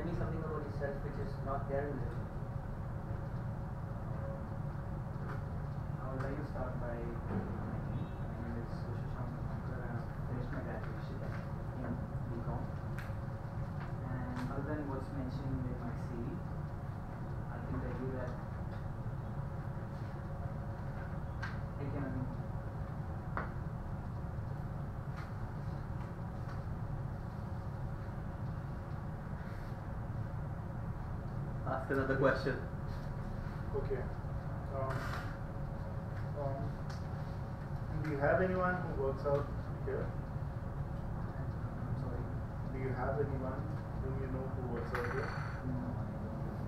tell me something about yourself which is not there in the resume? I would like to start by my name. Is Thankar and I finished my graduation in BCom. And other than what's mentioned in my CV, I can tell you that I can Ask another question. Okay. Um, um, do you have anyone who works out here? I'm sorry. Do you have anyone whom you know who works out here? No, I don't know.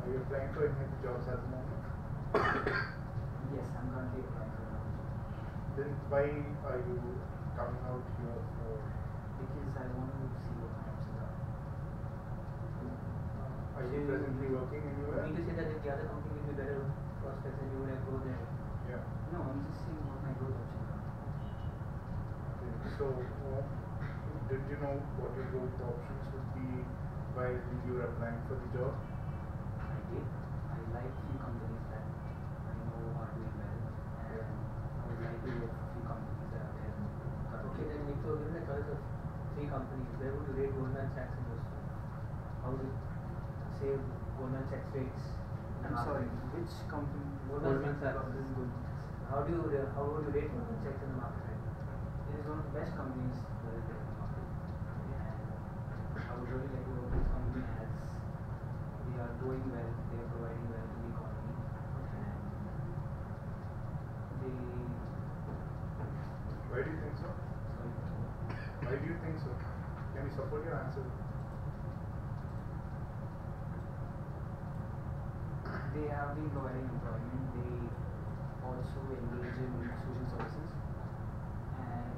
Are you applying for any the jobs at the moment? Yes, I'm currently applying for a job. Then why are you coming out here for? Because I want to see what my options are. You presently working You anywhere? mean to say that if the other company will be better prospects then you would have go there? Yeah. No, I'm just seeing what my growth options are. Okay. So, uh, did you know what your growth options would be while you were applying for the job? I did. I like few companies that I know are doing well, and I would like to work for few companies that are there. Okay, then if you were given a choice of three companies, where would you rate Goldman Sachs and those two? How would you say Goldman Sachs rates? I'm sorry, market? which company? Goldman Sachs. This is Goldman Sachs. How do you ra- how would you rate Goldman Sachs in the market right now? It is one of the best companies that is there in the market, and I would really like to work with this company as they are doing well, they are providing well to the economy, and they. Why do you think so? Sorry. Why do you think so? Can you support your answer? They have been providing employment. They also engage in social services, and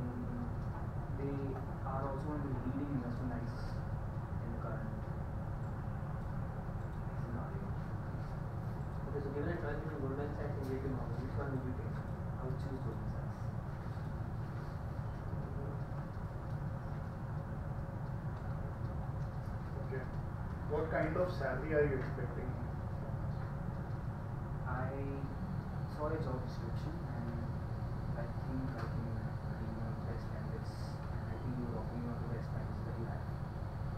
they are also one of the leading investment banks in the current scenario. Okay, so given a choice between Goldman Sachs and JP Morgan, which one would you take? I would choose Goldman Sachs. Okay. What kind of salary are you expecting? I saw a job description, and I think I can of the best candidates, and I think you're offering one of the best packages that you have.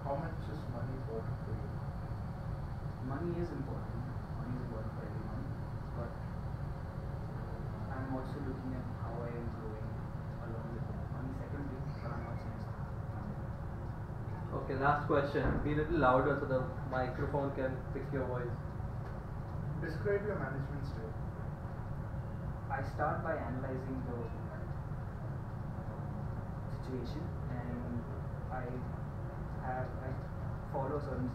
How much is money important for you? Money is important. Money is important for everyone, but I'm also looking at how I am growing along with that. Money secondary, but I'm not saying so. Okay, last question. Be a little louder so the microphone can pick your voice. Describe your management style. I start by analyzing the situation, and I have I follow a certain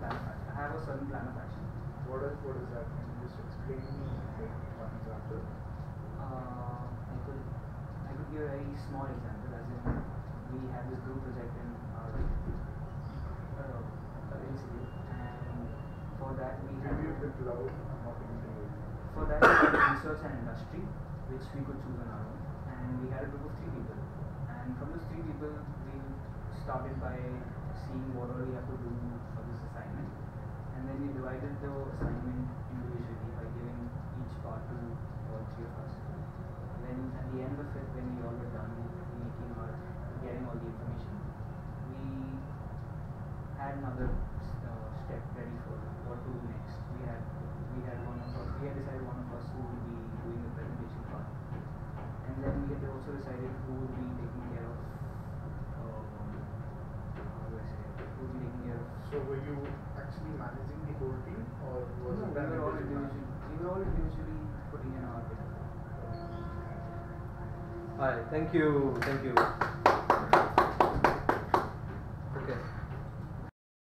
plan. Of action. I have a certain plan of action. What is what does that mean? Just explain me one example. Uh, I could I could give a very small example, as in we have this group project in our uh, uh, institute, and for that we for that we research and industry, which we could choose on our own, and we had a group of three people, and from those three people we started by seeing what all we have to do for this assignment, and then we divided the assignment individually by giving each part to all three of us. Then at the end of it, when we all were done making our getting all the information, we had another uh, step ready for what to do next. We had we had one of we decided one of us who would be doing the presentation part, and then we had also decided who would be taking care of. Um, how do I say? it? Who would be taking care of So were you actually managing the whole team, or was no, it we were all individually, we were all individually putting in our bit. Alright, thank you, thank you.